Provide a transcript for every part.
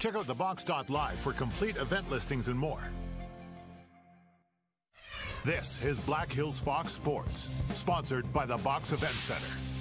Check out thebox.live for complete event listings and more. This is Black Hills Fox Sports, sponsored by the Box Event Center.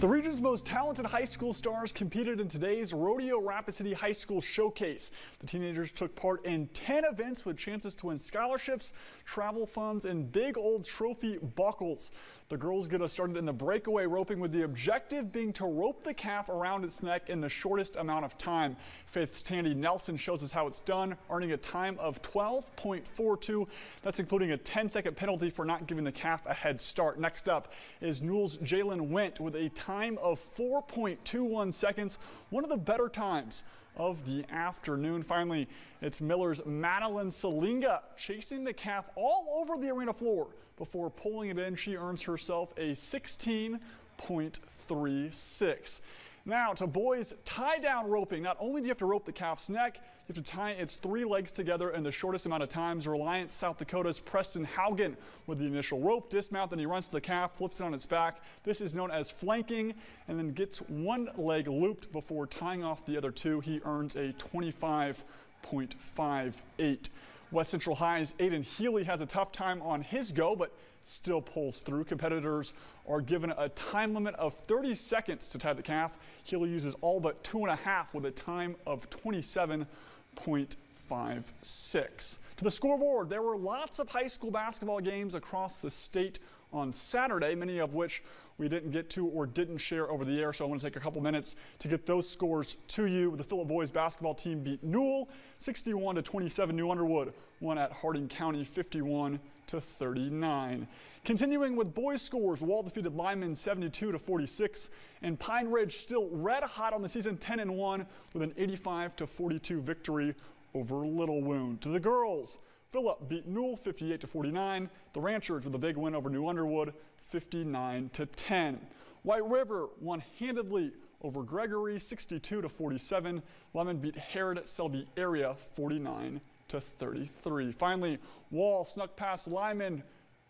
The region's most talented high school stars competed in today's Rodeo Rapid City High School Showcase. The teenagers took part in 10 events with chances to win scholarships, travel funds, and big old trophy buckles. The girls get us started in the breakaway roping with the objective being to rope the calf around its neck in the shortest amount of time. Faith's Tandy Nelson shows us how it's done, earning a time of 12.42. That's including a 10 second penalty for not giving the calf a head start. Next up is Newell's Jalen Went with a time of 4.21 seconds, one of the better times of the afternoon. Finally, it's Miller's Madeline Salinga chasing the calf all over the arena floor before pulling it in. She earns herself a 16.36. Now to boys tie down roping. Not only do you have to rope the calf's neck, you have to tie its three legs together in the shortest amount of times. Reliance South Dakota's Preston Haugen with the initial rope dismount, then he runs to the calf, flips it on its back. This is known as flanking and then gets one leg looped before tying off the other two. He earns a 25.58. West Central High's Aiden Healy has a tough time on his go, but still pulls through. Competitors are given a time limit of 30 seconds to tie the calf. Healy uses all but two and a half with a time of 27.56. To the scoreboard, there were lots of high school basketball games across the state on Saturday, many of which we didn't get to or didn't share over the air. So I want to take a couple minutes to get those scores to you. The Phillip boys basketball team beat Newell 61 to 27. New Underwood won at Harding County 51 to 39. Continuing with boys scores, Wall defeated Lyman 72 to 46, and Pine Ridge still red hot on the season 10 and 1 with an 85 to 42 victory over Little Wound. To the girls, Phillip beat Newell 58 to 49. The Ranchers with a big win over New Underwood 59 to 10. White River won handedly over Gregory 62 to 47. Lemmon beat Herreid Selby area 49 to 33. Finally, Wall snuck past Lyman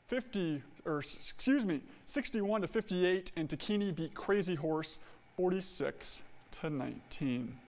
50 or excuse me 61 to 58 and Takini beat Crazy Horse 46 to 19.